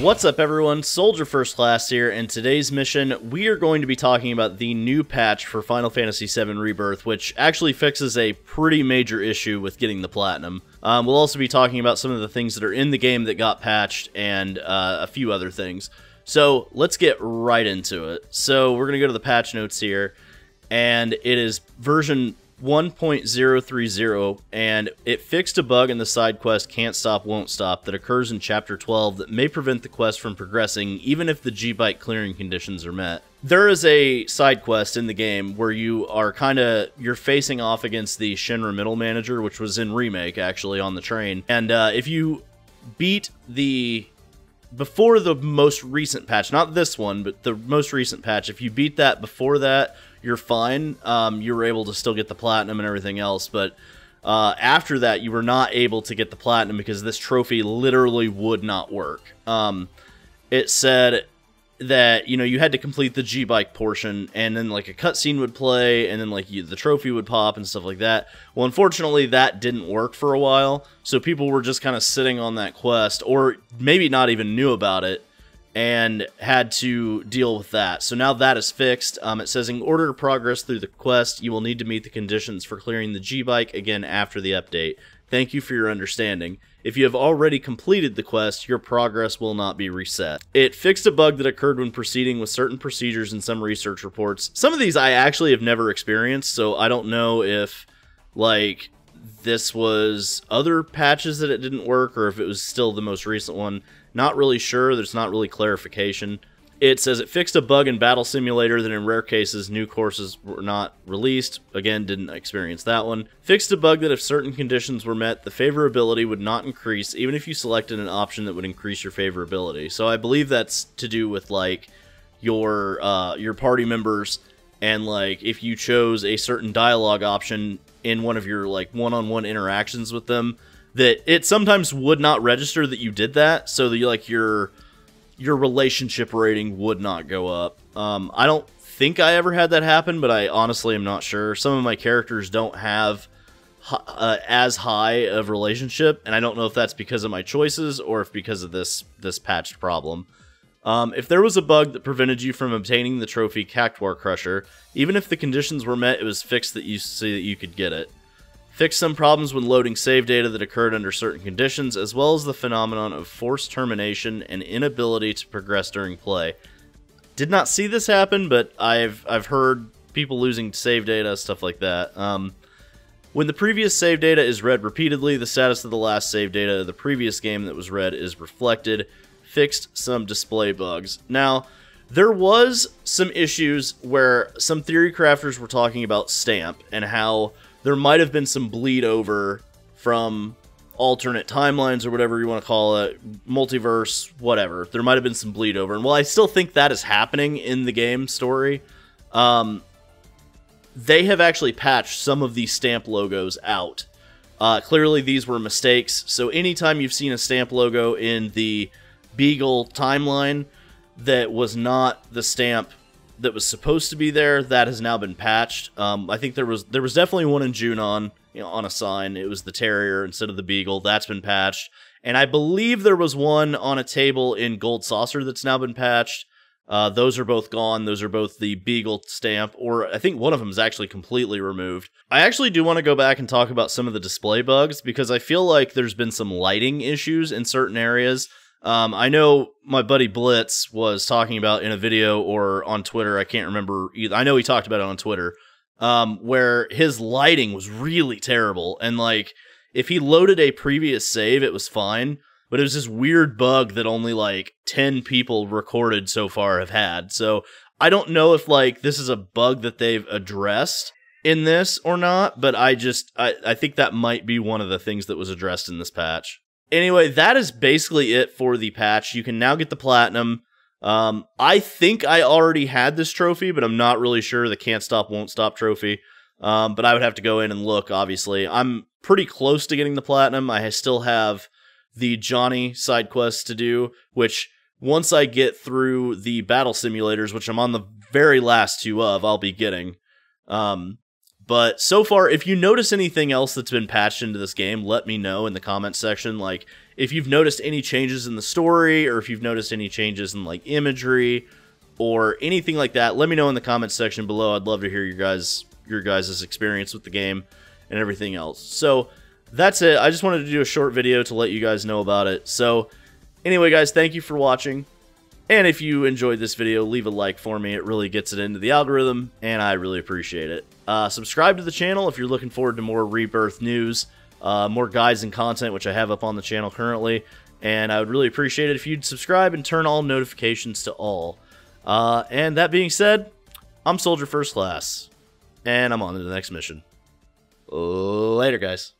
What's up everyone, Soldier First Class here, and today's mission we are going to be talking about the new patch for Final Fantasy VII Rebirth, which actually fixes a pretty major issue with getting the Platinum. Um, we'll also be talking about some of the things that are in the game that got patched, and uh, a few other things. So let's get right into it. So we're going to go to the patch notes here, and it is version 1.030 and it fixed a bug in the side quest Can't Stop Won't Stop that occurs in chapter 12 that may prevent the quest from progressing even if the G-Bike clearing conditions are met. There is a side quest in the game where you are kind of you're facing off against the Shinra Middle Manager which was in remake actually on the train and uh, if you beat the before the most recent patch, not this one, but the most recent patch, if you beat that before that, you're fine. Um, you were able to still get the platinum and everything else, but uh, after that, you were not able to get the platinum because this trophy literally would not work. Um, it said that you know you had to complete the G bike portion, and then like a cutscene would play, and then like you, the trophy would pop and stuff like that. Well, unfortunately, that didn't work for a while, so people were just kind of sitting on that quest, or maybe not even knew about it and had to deal with that. So now that is fixed. Um, it says in order to progress through the quest, you will need to meet the conditions for clearing the G-Bike again after the update. Thank you for your understanding. If you have already completed the quest, your progress will not be reset. It fixed a bug that occurred when proceeding with certain procedures in some research reports. Some of these I actually have never experienced, so I don't know if, like, this was other patches that it didn't work or if it was still the most recent one. Not really sure. There's not really clarification. It says it fixed a bug in Battle Simulator that in rare cases new courses were not released. Again, didn't experience that one. Fixed a bug that if certain conditions were met, the favorability would not increase even if you selected an option that would increase your favorability. So I believe that's to do with like your uh, your party members and like if you chose a certain dialogue option in one of your like one-on-one interactions with them that it sometimes would not register that you did that so that you like your your relationship rating would not go up. Um, i don't think i ever had that happen but i honestly am not sure. Some of my characters don't have uh, as high of relationship and i don't know if that's because of my choices or if because of this this patched problem um, if there was a bug that prevented you from obtaining the trophy Cactuar Crusher, even if the conditions were met, it was fixed that you see that you could get it. Fix some problems when loading save data that occurred under certain conditions, as well as the phenomenon of forced termination and inability to progress during play. Did not see this happen, but I've I've heard people losing save data, stuff like that. Um, when the previous save data is read repeatedly, the status of the last save data of the previous game that was read is reflected fixed some display bugs. Now, there was some issues where some theory crafters were talking about stamp and how there might have been some bleed over from alternate timelines or whatever you want to call it, multiverse, whatever. There might have been some bleed over. And while I still think that is happening in the game story, um, they have actually patched some of these stamp logos out. Uh, clearly, these were mistakes. So anytime you've seen a stamp logo in the Beagle timeline that was not the stamp that was supposed to be there. That has now been patched. Um, I think there was there was definitely one in Junon you know, on a sign. It was the Terrier instead of the Beagle. That's been patched. And I believe there was one on a table in Gold Saucer that's now been patched. Uh, those are both gone. Those are both the Beagle stamp, or I think one of them is actually completely removed. I actually do want to go back and talk about some of the display bugs because I feel like there's been some lighting issues in certain areas um, I know my buddy Blitz was talking about in a video or on Twitter. I can't remember either. I know he talked about it on Twitter, um, where his lighting was really terrible. And like, if he loaded a previous save, it was fine. But it was this weird bug that only like 10 people recorded so far have had. So I don't know if like this is a bug that they've addressed in this or not, but I just I, I think that might be one of the things that was addressed in this patch. Anyway, that is basically it for the patch. You can now get the platinum. Um, I think I already had this trophy, but I'm not really sure. The can't stop, won't stop trophy. Um, but I would have to go in and look, obviously. I'm pretty close to getting the platinum. I still have the Johnny side quests to do, which once I get through the battle simulators, which I'm on the very last two of, I'll be getting. Um, but so far, if you notice anything else that's been patched into this game, let me know in the comments section. Like, if you've noticed any changes in the story or if you've noticed any changes in like imagery or anything like that, let me know in the comments section below. I'd love to hear your guys your guys' experience with the game and everything else. So that's it. I just wanted to do a short video to let you guys know about it. So anyway, guys, thank you for watching. And if you enjoyed this video, leave a like for me. It really gets it into the algorithm, and I really appreciate it. Uh, subscribe to the channel if you're looking forward to more Rebirth news, uh, more guides and content, which I have up on the channel currently. And I would really appreciate it if you'd subscribe and turn all notifications to all. Uh, and that being said, I'm Soldier First Class, and I'm on to the next mission. Later, guys.